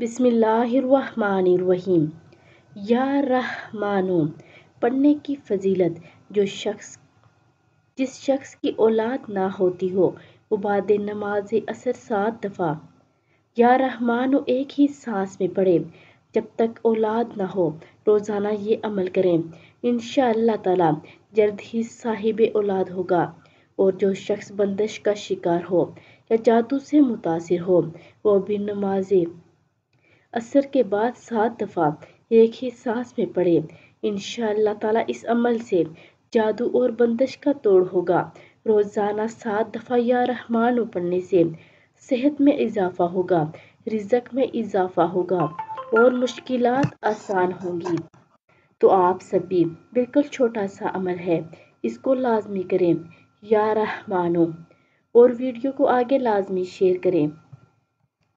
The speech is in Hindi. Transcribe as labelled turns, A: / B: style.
A: बिस्मिल्लाहिर्रहमानिर्रहीम। या रहमानो, पढ़ने की फजीलत, जो शख्स, जिस शख्स की औलाद ना होती हो, वो बाद नमाज़ असर सात दफ़ा। या रहमानो, एक ही सांस में पढ़े, जब तक औलाद ना हो, रोज़ाना ये अमल करें। इन ताला, जल्द ही साहिब औलाद होगा, और जो शख्स बंदिश का शिकार हो, या जादू से मुतासर हो, वो भी नमाज़ असर के बाद सात दफ़ा एक ही सांस में पढ़े इन ताला इस अमल से जादू और बंदिश का तोड़ होगा। रोज़ाना सात दफ़ा या रहमान पढ़ने से सेहत में इजाफा होगा, रिजक में इजाफा होगा और मुश्किलात आसान होंगी। तो आप सभी, बिल्कुल छोटा सा अमल है, इसको लाजमी करें। या रहमानो, और वीडियो को आगे लाजमी शेयर करें।